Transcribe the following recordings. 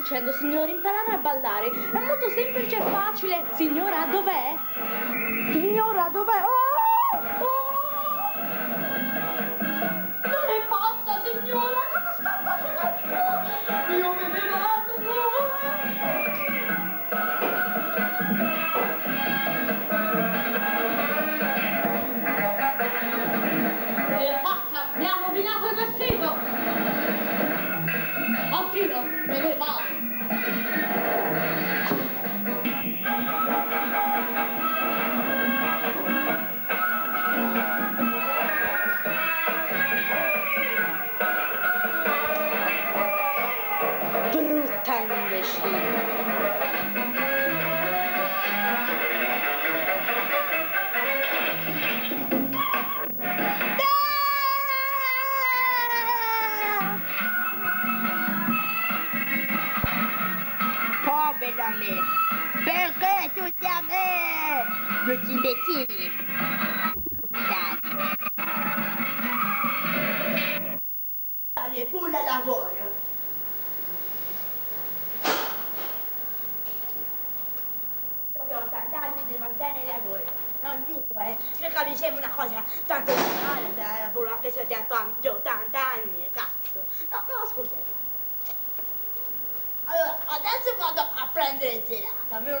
dicendo, signore, imparare a ballare. È molto semplice e facile. Signora, dov'è? Signora, dov'è? Oh! Attilo, me ne vado! Brutta imbecilli! Dai! Dai, pure lavoro! Dobbiamo 80 anni di mantenere lavoro! Non dico, eh, perché mi sembra una cosa tanto normale da lavoro ho detto anche 80 anni, cazzo! No, però scusate! Allora, adesso vado a prendere il gelato, a me non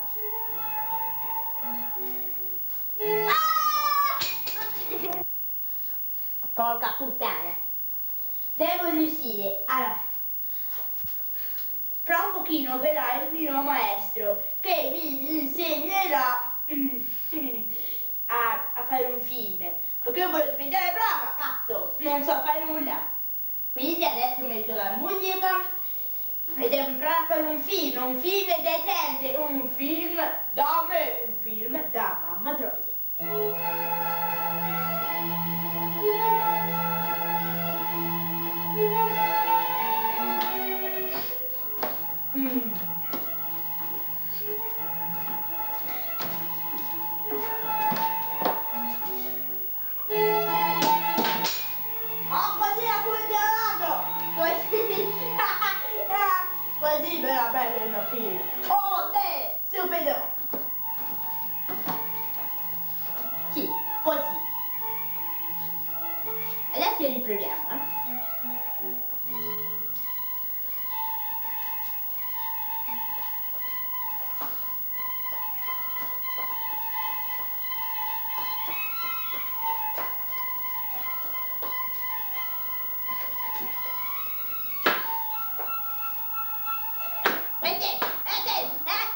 Porca puttana. Devo riuscire a... Fra un pochino verrà il mio maestro che mi insegnerà a, a fare un film. Perché io voglio diventare brava, cazzo! Non so fare nulla. Quindi adesso metto la musica e devo imparare a fare un film, un film decente, un film da me,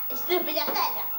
Adesso riproviamo, eh?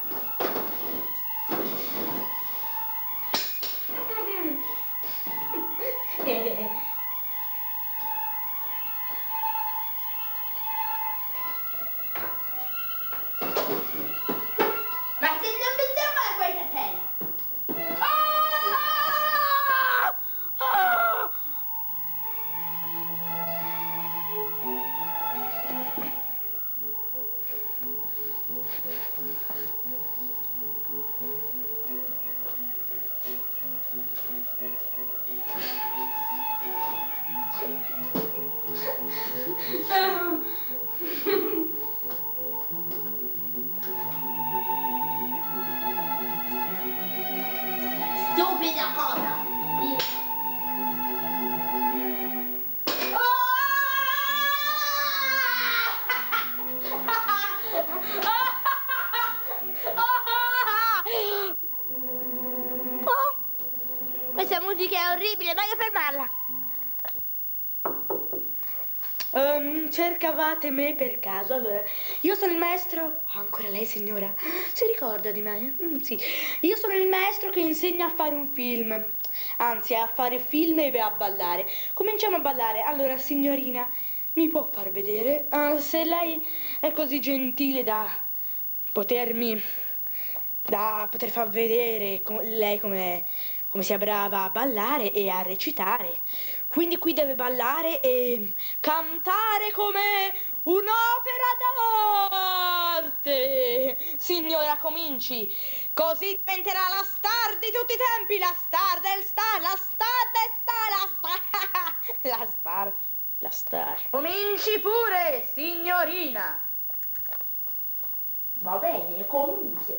Ehm, cercavate me per caso? Allora, io sono il maestro. Oh, ancora lei, signora? Si ricorda di me? Mm, sì. Io sono il maestro che insegna a fare un film. Anzi, a fare film e a ballare. Cominciamo a ballare. Allora, signorina, mi può far vedere? Uh, se lei è così gentile da potermi, da poter far vedere com lei come, come sia brava a ballare e a recitare. Quindi qui deve ballare e cantare come un'opera d'arte. Signora, cominci. Così diventerà la star di tutti i tempi, la star del star, la star del star, la star. la star, la star. Cominci pure, signorina. Va bene, cominci.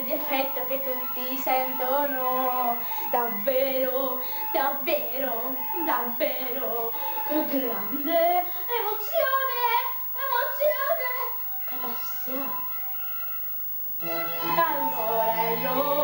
perfetto che tutti sentono, davvero, davvero, davvero, che grande emozione, emozione, che passione. Allora io...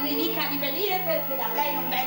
mi dica di venire perché da lei non vengo